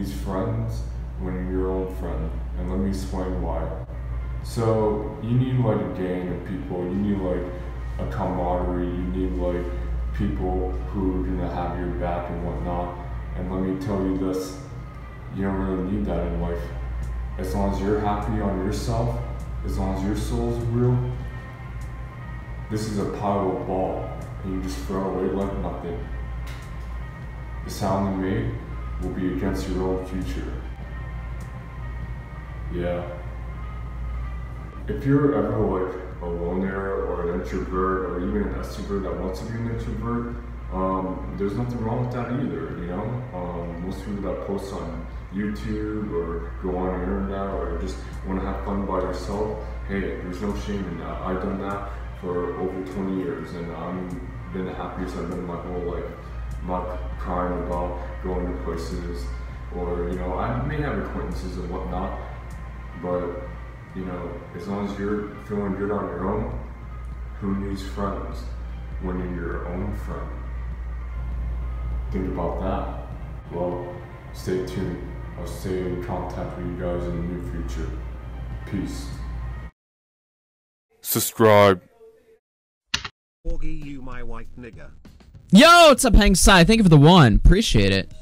these friends when you're your own friend. And let me explain why. So you need like a gang of people. You need like a camaraderie. You need like people who are gonna have your back and whatnot. And let me tell you this: you don't really need that in life. As long as you're happy on yourself, as long as your soul's real, this is a pile of ball, and you just throw away like nothing. It's how me. made will be against your own future. Yeah. If you're ever like a loner or an introvert or even an extrovert that wants to be an introvert, um, there's nothing wrong with that either, you know? Um, most people that post on YouTube or go on the internet or just want to have fun by yourself, hey, there's no shame in that. I've done that for over 20 years and I'm been the happiest I've been in my whole life. I'm not crying about going to places or, you know, I may have acquaintances and whatnot, but, you know, as long as you're feeling good on your own, who needs friends when you're your own friend? Think about that. Well, stay tuned. I'll stay in contact with you guys in the near future. Peace. Subscribe. Augie, you my white nigger. Yo, what's up, Hangsight? Thank you for the one. Appreciate it.